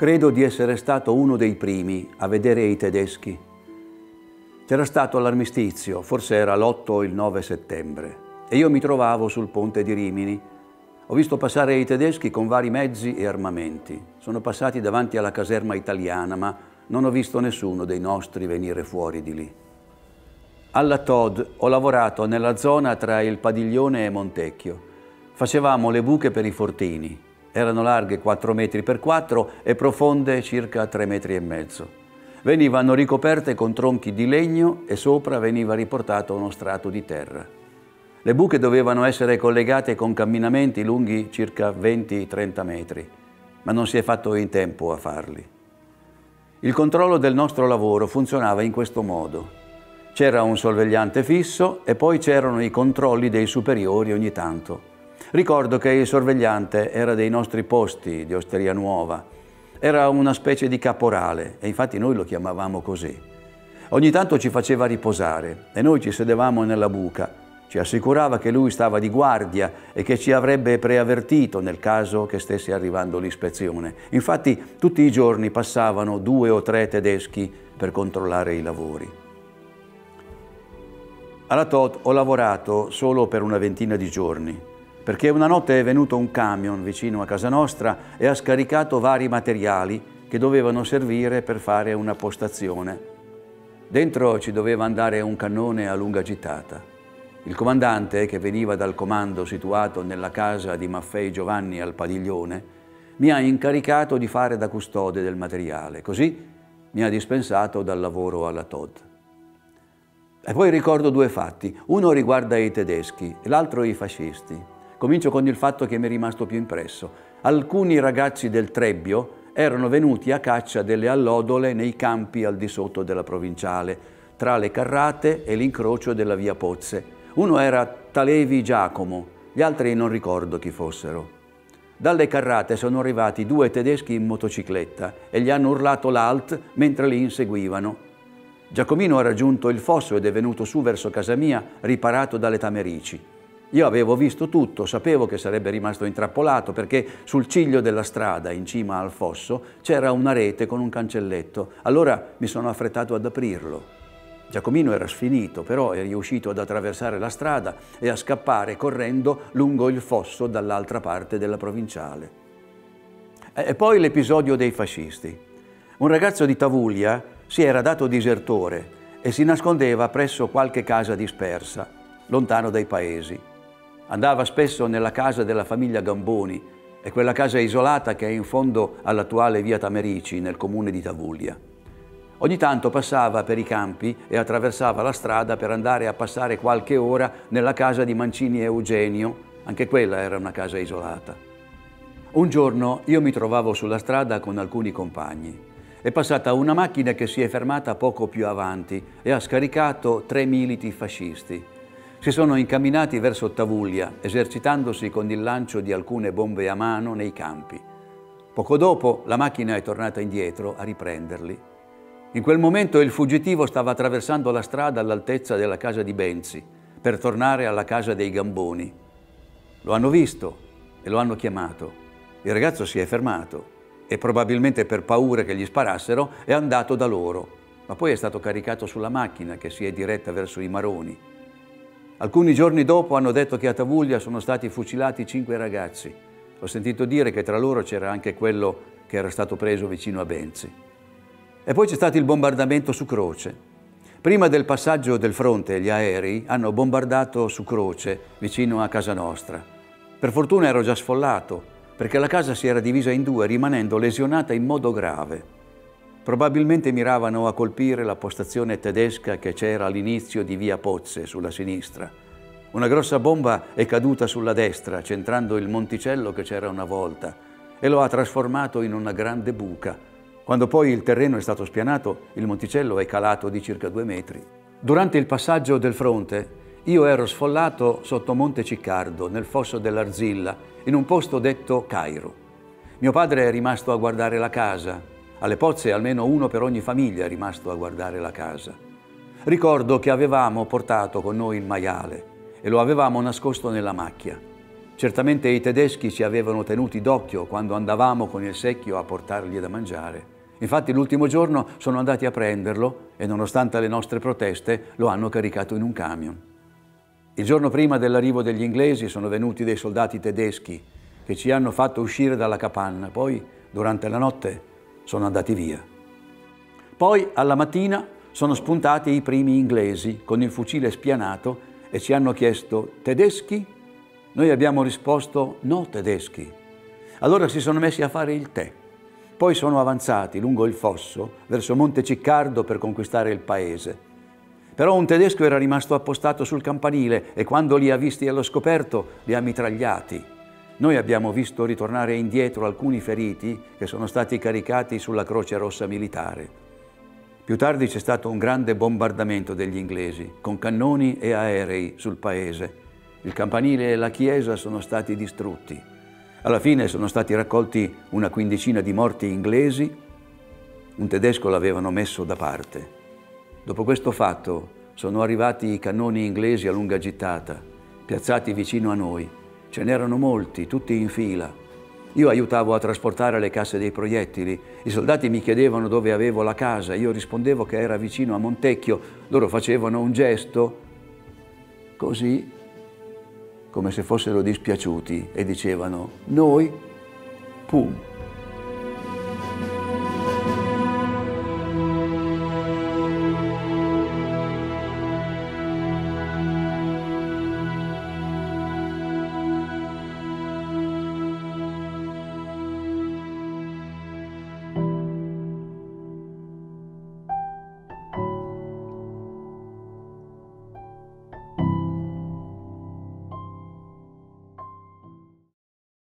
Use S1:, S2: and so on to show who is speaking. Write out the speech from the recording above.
S1: Credo di essere stato uno dei primi a vedere i tedeschi. C'era stato l'armistizio, forse era l'8 o il 9 settembre, e io mi trovavo sul ponte di Rimini. Ho visto passare i tedeschi con vari mezzi e armamenti. Sono passati davanti alla caserma italiana, ma non ho visto nessuno dei nostri venire fuori di lì. Alla Todd ho lavorato nella zona tra il Padiglione e Montecchio. Facevamo le buche per i fortini, erano larghe 4 metri per 4 e profonde circa 3 metri e mezzo. Venivano ricoperte con tronchi di legno e sopra veniva riportato uno strato di terra. Le buche dovevano essere collegate con camminamenti lunghi circa 20-30 metri, ma non si è fatto in tempo a farli. Il controllo del nostro lavoro funzionava in questo modo. C'era un sorvegliante fisso e poi c'erano i controlli dei superiori ogni tanto. Ricordo che il sorvegliante era dei nostri posti di Osteria Nuova. Era una specie di caporale e infatti noi lo chiamavamo così. Ogni tanto ci faceva riposare e noi ci sedevamo nella buca. Ci assicurava che lui stava di guardia e che ci avrebbe preavvertito nel caso che stesse arrivando l'ispezione. Infatti tutti i giorni passavano due o tre tedeschi per controllare i lavori. Alla TOT ho lavorato solo per una ventina di giorni perché una notte è venuto un camion vicino a casa nostra e ha scaricato vari materiali che dovevano servire per fare una postazione. Dentro ci doveva andare un cannone a lunga gittata. Il comandante, che veniva dal comando situato nella casa di Maffei Giovanni al Padiglione, mi ha incaricato di fare da custode del materiale, così mi ha dispensato dal lavoro alla Todd. E poi ricordo due fatti, uno riguarda i tedeschi e l'altro i fascisti. Comincio con il fatto che mi è rimasto più impresso. Alcuni ragazzi del Trebbio erano venuti a caccia delle allodole nei campi al di sotto della provinciale, tra le carrate e l'incrocio della via Pozze. Uno era Talevi Giacomo, gli altri non ricordo chi fossero. Dalle carrate sono arrivati due tedeschi in motocicletta e gli hanno urlato l'alt mentre li inseguivano. Giacomino ha raggiunto il fosso ed è venuto su verso casa mia, riparato dalle tamerici. Io avevo visto tutto, sapevo che sarebbe rimasto intrappolato perché sul ciglio della strada, in cima al fosso, c'era una rete con un cancelletto. Allora mi sono affrettato ad aprirlo. Giacomino era sfinito, però è riuscito ad attraversare la strada e a scappare correndo lungo il fosso dall'altra parte della provinciale. E poi l'episodio dei fascisti. Un ragazzo di Tavuglia si era dato disertore e si nascondeva presso qualche casa dispersa, lontano dai paesi. Andava spesso nella casa della famiglia Gamboni, è quella casa isolata che è in fondo all'attuale via Tamerici, nel comune di Tavuglia. Ogni tanto passava per i campi e attraversava la strada per andare a passare qualche ora nella casa di Mancini e Eugenio, anche quella era una casa isolata. Un giorno io mi trovavo sulla strada con alcuni compagni. È passata una macchina che si è fermata poco più avanti e ha scaricato tre militi fascisti si sono incamminati verso Tavuglia, esercitandosi con il lancio di alcune bombe a mano nei campi. Poco dopo la macchina è tornata indietro a riprenderli. In quel momento il fuggitivo stava attraversando la strada all'altezza della casa di Benzi per tornare alla casa dei Gamboni. Lo hanno visto e lo hanno chiamato. Il ragazzo si è fermato e probabilmente per paura che gli sparassero è andato da loro, ma poi è stato caricato sulla macchina che si è diretta verso i Maroni. Alcuni giorni dopo hanno detto che a Tavuglia sono stati fucilati cinque ragazzi. Ho sentito dire che tra loro c'era anche quello che era stato preso vicino a Benzi. E poi c'è stato il bombardamento su Croce. Prima del passaggio del fronte, gli aerei hanno bombardato su Croce, vicino a casa nostra. Per fortuna ero già sfollato, perché la casa si era divisa in due, rimanendo lesionata in modo grave. Probabilmente miravano a colpire la postazione tedesca che c'era all'inizio di via Pozze, sulla sinistra. Una grossa bomba è caduta sulla destra, centrando il monticello che c'era una volta, e lo ha trasformato in una grande buca. Quando poi il terreno è stato spianato, il monticello è calato di circa due metri. Durante il passaggio del fronte, io ero sfollato sotto Monte Ciccardo, nel fosso dell'Arzilla, in un posto detto Cairo. Mio padre è rimasto a guardare la casa, alle pozze almeno uno per ogni famiglia è rimasto a guardare la casa. Ricordo che avevamo portato con noi il maiale e lo avevamo nascosto nella macchia. Certamente i tedeschi ci avevano tenuti d'occhio quando andavamo con il secchio a portargli da mangiare. Infatti l'ultimo giorno sono andati a prenderlo e nonostante le nostre proteste lo hanno caricato in un camion. Il giorno prima dell'arrivo degli inglesi sono venuti dei soldati tedeschi che ci hanno fatto uscire dalla capanna, poi durante la notte sono andati via. Poi alla mattina sono spuntati i primi inglesi con il fucile spianato e ci hanno chiesto tedeschi? Noi abbiamo risposto no tedeschi. Allora si sono messi a fare il tè. Poi sono avanzati lungo il fosso verso Monte Ciccardo per conquistare il paese. Però un tedesco era rimasto appostato sul campanile e quando li ha visti allo scoperto li ha mitragliati. Noi abbiamo visto ritornare indietro alcuni feriti che sono stati caricati sulla Croce Rossa militare. Più tardi c'è stato un grande bombardamento degli inglesi, con cannoni e aerei sul paese. Il campanile e la chiesa sono stati distrutti. Alla fine sono stati raccolti una quindicina di morti inglesi, un tedesco l'avevano messo da parte. Dopo questo fatto sono arrivati i cannoni inglesi a lunga gittata, piazzati vicino a noi. Ce n'erano molti, tutti in fila, io aiutavo a trasportare le casse dei proiettili. I soldati mi chiedevano dove avevo la casa. Io rispondevo che era vicino a Montecchio. Loro facevano un gesto così, come se fossero dispiaciuti, e dicevano, noi, pum,